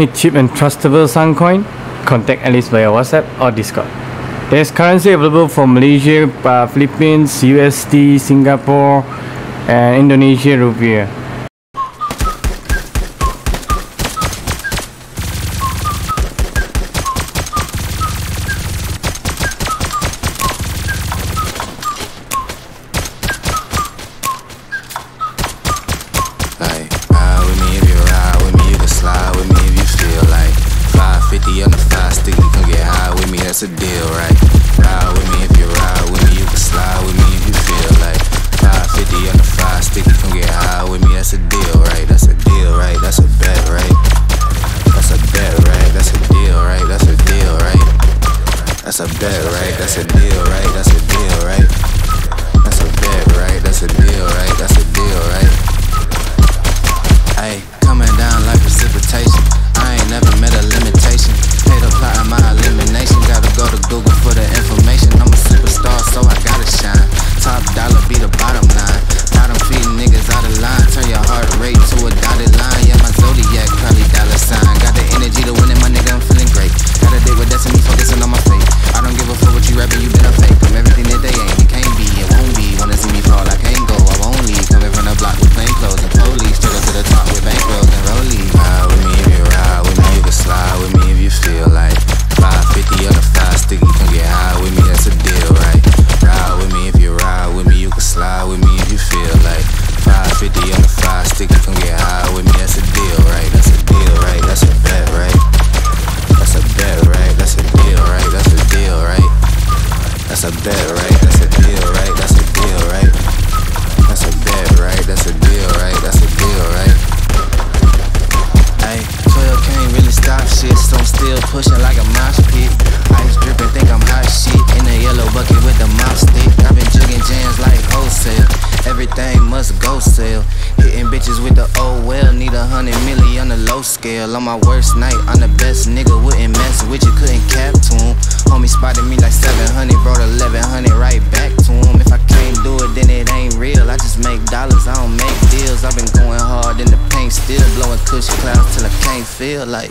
Need cheap and trustable Suncoin? Contact Alice via WhatsApp or Discord. There's currency available for Malaysia, uh, Philippines, USD, Singapore, and Indonesia rupiah. That's a deal, right? Ride with me if you ride with me, you can slide with me if you feel like 550 on the five sticky, come get high with me, that's a deal, right? That's a deal, right? That's a bet, right? That's a bet, right? That's a deal, right? That's a deal, right? That's a bet, right? That's a deal, right? That's a deal, right? That's a bet, right? That's a deal, right? That's a pushing like a mosh pit. Ice dripping, think I'm hot shit. In a yellow bucket with the mop stick. I've been jugging jams like wholesale. Everything must go sell. Hitting bitches with the oh well. Need a hundred milli on the low scale. On my worst night, I'm the best nigga. Wouldn't mess with you, couldn't cap to him. Homie spotted me like 700, brought 1100 right back to him. If I can't do it, then it ain't real. I just make dollars, I don't make deals. I've been going hard in the paint, still blowing cushion clouds till I can't feel like.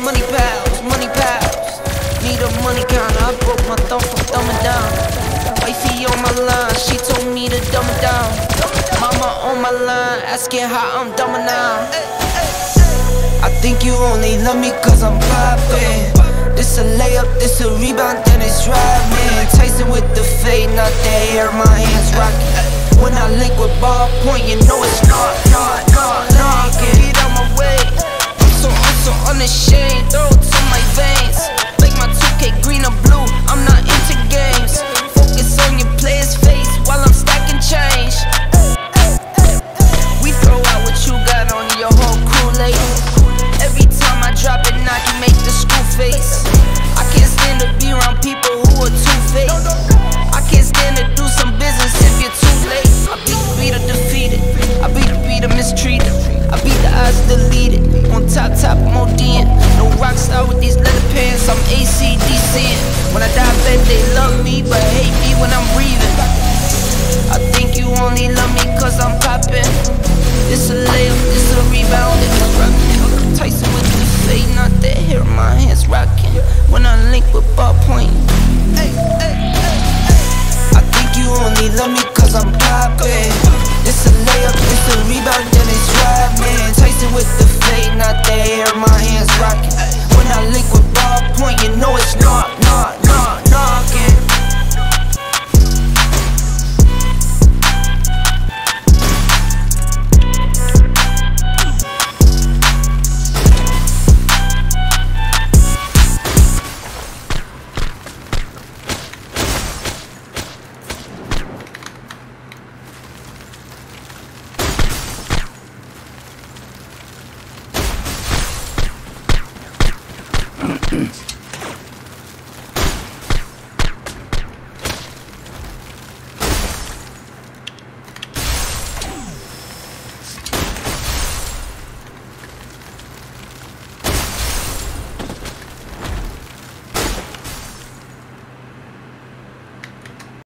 money pals, money pals. Need a money counter, I broke my thumb from thumbing down. Wifey on my line, she told me to dumb it down. Mama on my line, asking how I'm dumbing now. I think you only love me cause I'm poppin'. This a layup, this a rebound, then it's driving. Tyson with the fade, not the air, my hands rockin'. When I link with ball point, you know it's I'm so cause I'm poppin' This a layup, it's a rebound, then it's driving. Tyson with the fade, not the air, my hands rockin' When I link with ballpoint, you know it's not, not.